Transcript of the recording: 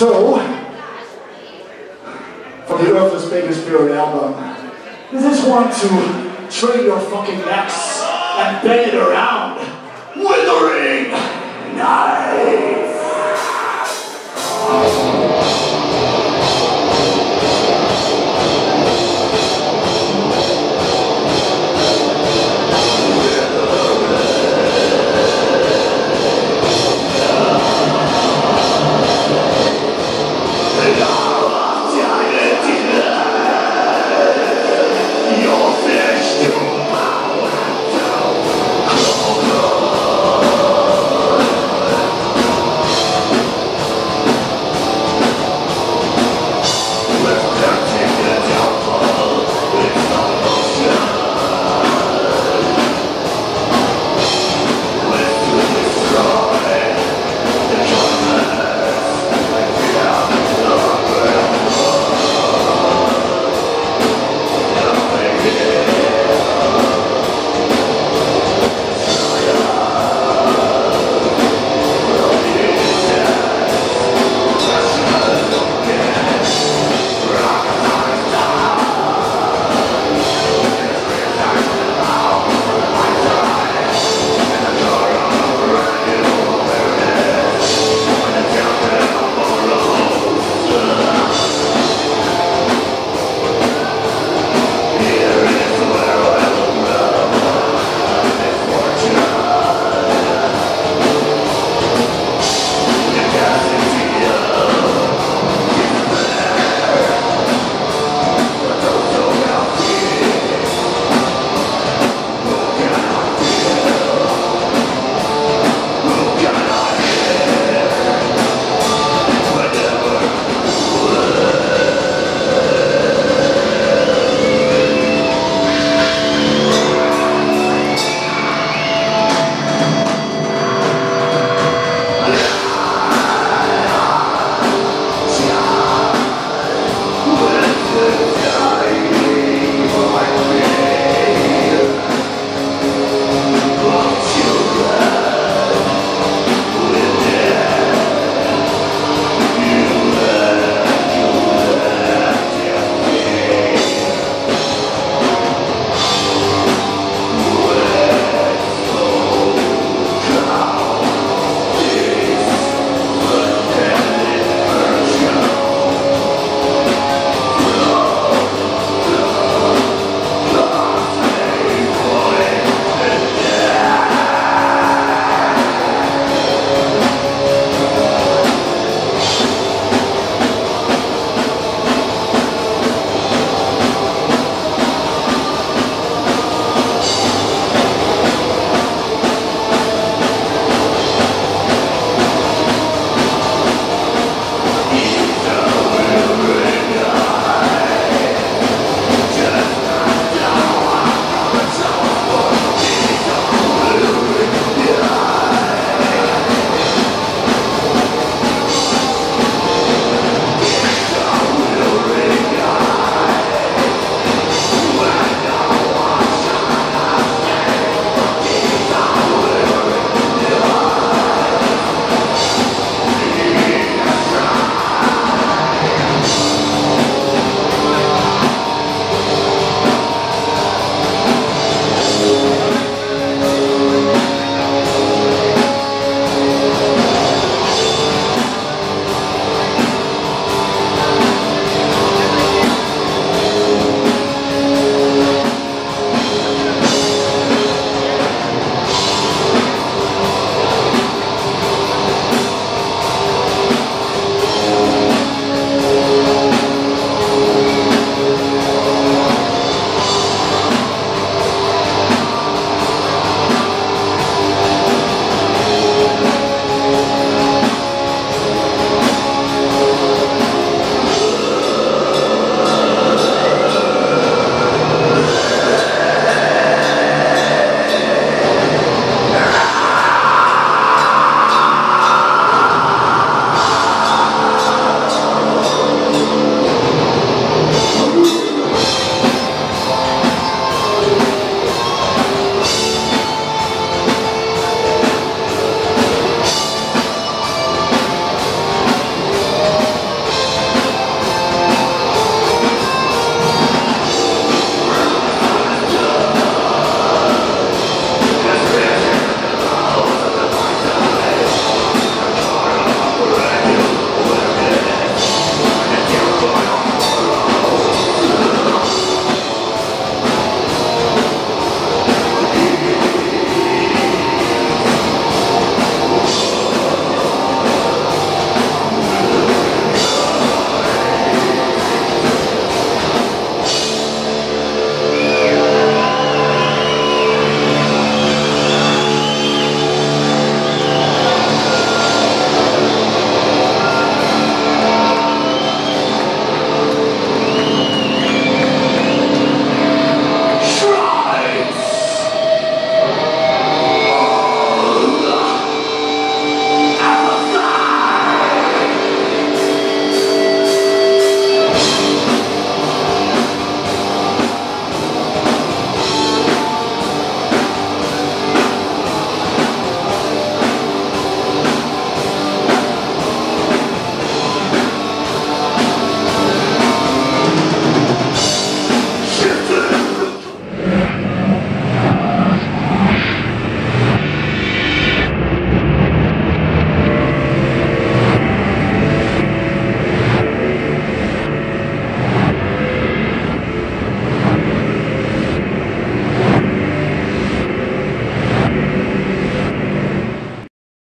So, for the Earthless Baby Spirit album, is this one to trade your fucking necks and bend it around?